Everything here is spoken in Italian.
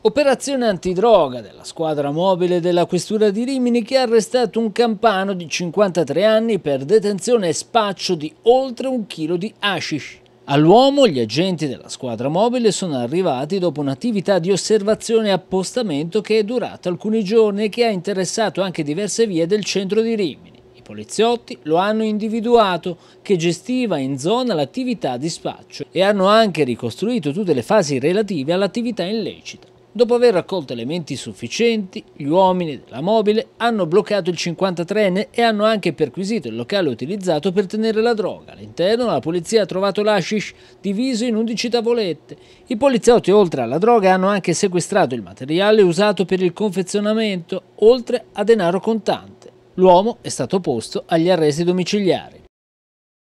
Operazione antidroga della squadra mobile della questura di Rimini che ha arrestato un campano di 53 anni per detenzione e spaccio di oltre un chilo di hashish. All'uomo gli agenti della squadra mobile sono arrivati dopo un'attività di osservazione e appostamento che è durata alcuni giorni e che ha interessato anche diverse vie del centro di Rimini poliziotti lo hanno individuato che gestiva in zona l'attività di spaccio e hanno anche ricostruito tutte le fasi relative all'attività illecita. Dopo aver raccolto elementi sufficienti, gli uomini della mobile hanno bloccato il 53enne e hanno anche perquisito il locale utilizzato per tenere la droga. All'interno la polizia ha trovato l'ashish diviso in 11 tavolette. I poliziotti oltre alla droga hanno anche sequestrato il materiale usato per il confezionamento, oltre a denaro contante. L'uomo è stato posto agli arresti domiciliari.